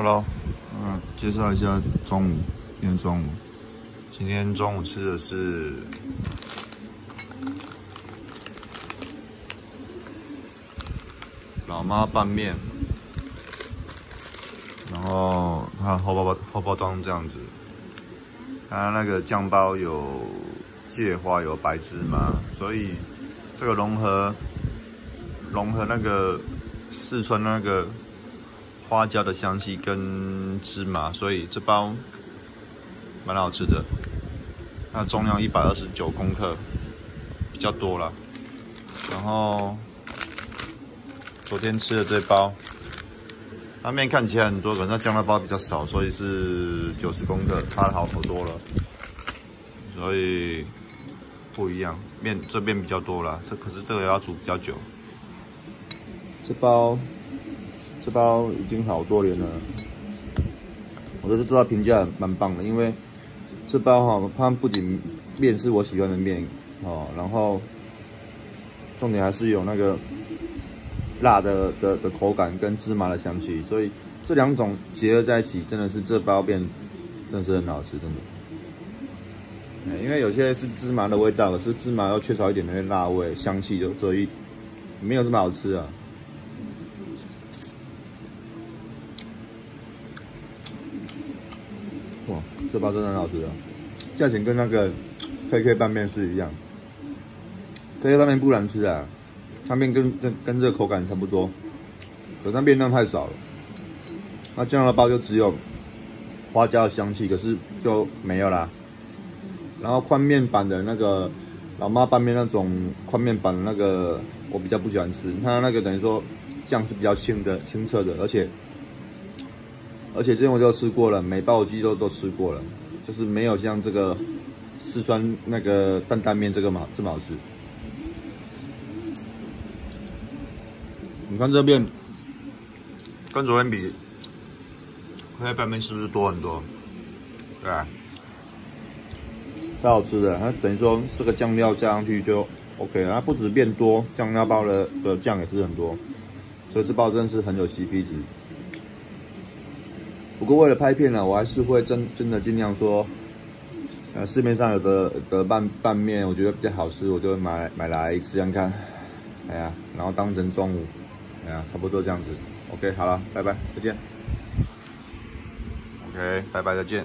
Hello，嗯，介绍一下中午，今天中午，今天中午吃的是老妈拌面，然后它后包包后包装这样子，它那个酱包有芥花有白芝麻，所以这个融合融合那个四川那个。花椒的香气跟芝麻，所以这包蛮好吃的。那重量一百二十九克，比较多了。然后昨天吃的这包，它面看起来很多，可是酱料包比较少，所以是九十克，差好好多了。所以不一样，面这边比较多了，这可是这个要煮比较久。这包。这包已经好多年了，我觉得这包评价蛮棒的，因为这包哈，它不仅面是我喜欢的面哦，然后重点还是有那个辣的的的口感跟芝麻的香气，所以这两种结合在一起，真的是这包面真的是很好吃，真的。因为有些是芝麻的味道，可是芝麻又缺少一点那些辣味、香气，就所以没有这么好吃啊。这包真的很好吃的！价钱跟那个 KK 拌面是一样，KK 拌面不难吃啊，它面跟跟跟这个口感差不多，可它面量太少了。那酱料包就只有花椒的香气，可是就没有啦。然后宽面版的那个老妈拌面那种宽面版的那个，我比较不喜欢吃，它那个等于说酱是比较清的、清澈的，而且。而且这前我就吃过了，每包鸡肉都吃过了，就是没有像这个四川那个担担面这个嘛这么好吃。你看这边跟昨天比，这拌面是不是多很多？对啊，超好吃的。它等于说这个酱料加上去就 OK 了，它不止变多，酱料包的的酱也是很多，所以这包真的是很有 CP 值。不过为了拍片呢，我还是会真真的尽量说，呃，市面上有的的拌拌面，我觉得比较好吃，我就会买买来吃看看，哎呀，然后当成中午，哎呀，差不多这样子。OK，好了，拜拜，再见。OK，拜拜，再见。